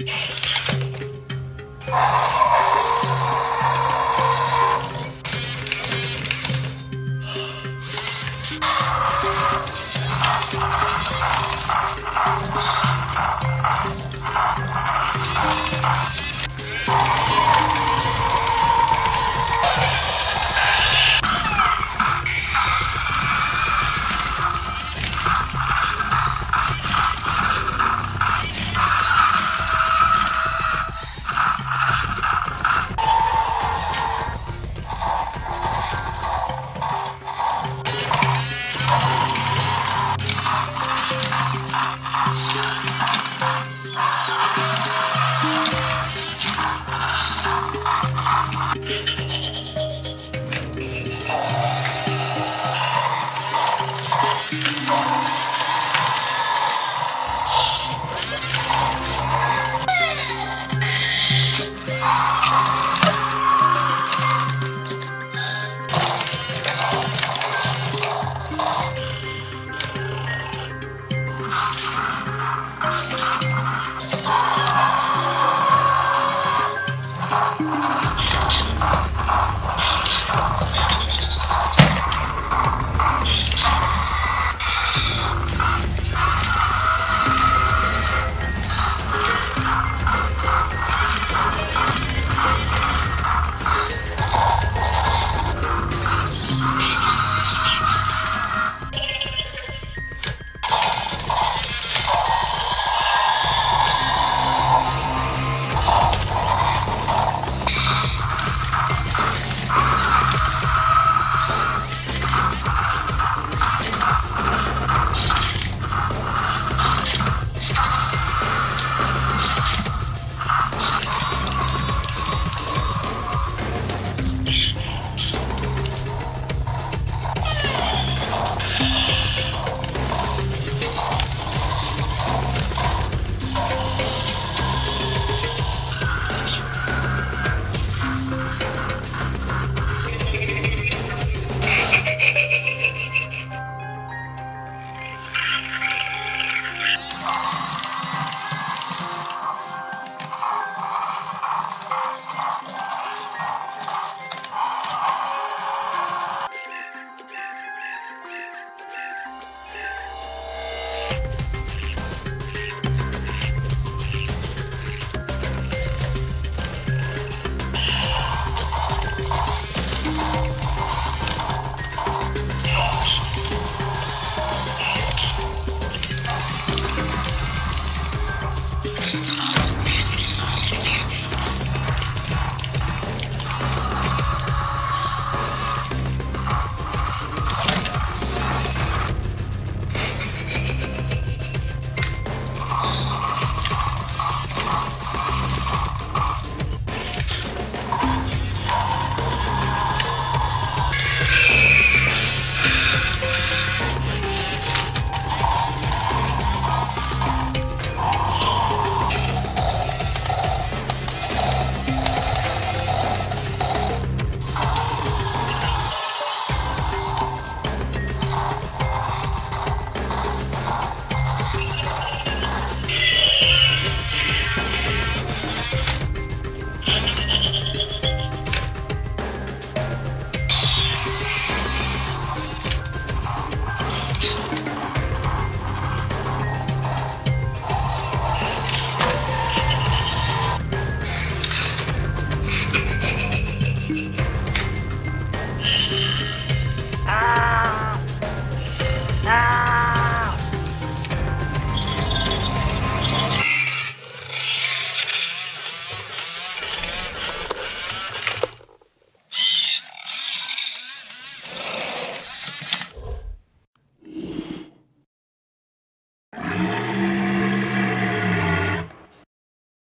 you Yeah. 아! 아!